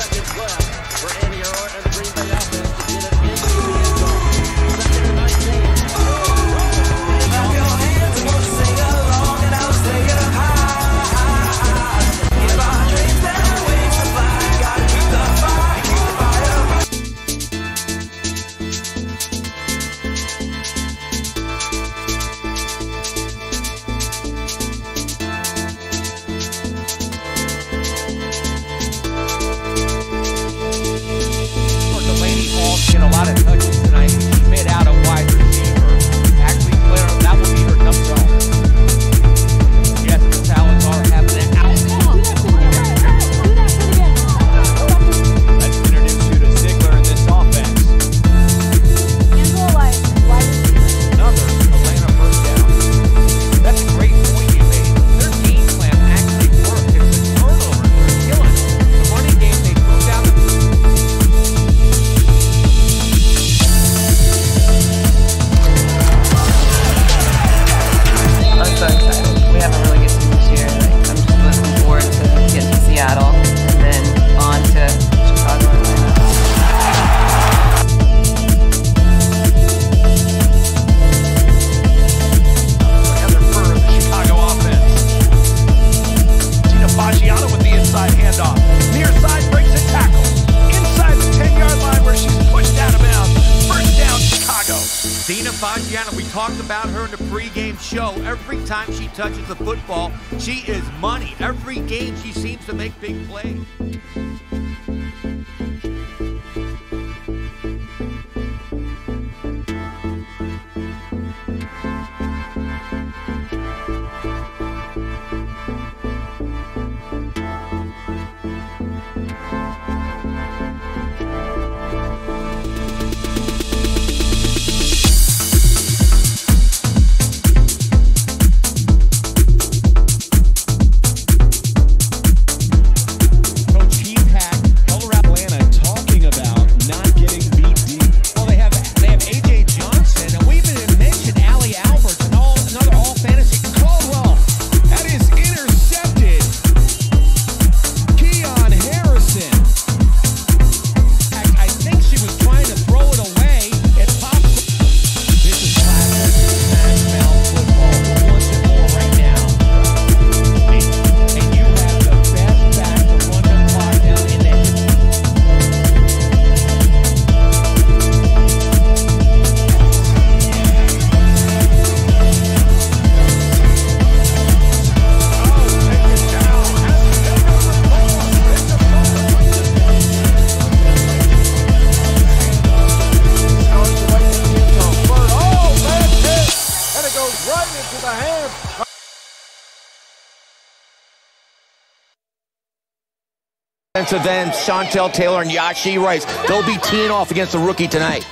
second player. Nina Fagiano, we talked about her in the pregame show. Every time she touches the football, she is money. Every game, she seems to make big plays. defensive end Chantel Taylor and Yashi Rice. They'll be teeing off against the rookie tonight.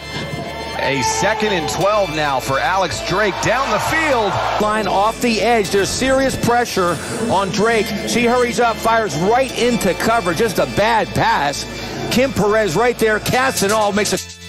A second and 12 now for Alex Drake down the field. Line off the edge. There's serious pressure on Drake. She hurries up, fires right into cover. Just a bad pass. Kim Perez right there, casts it all, makes a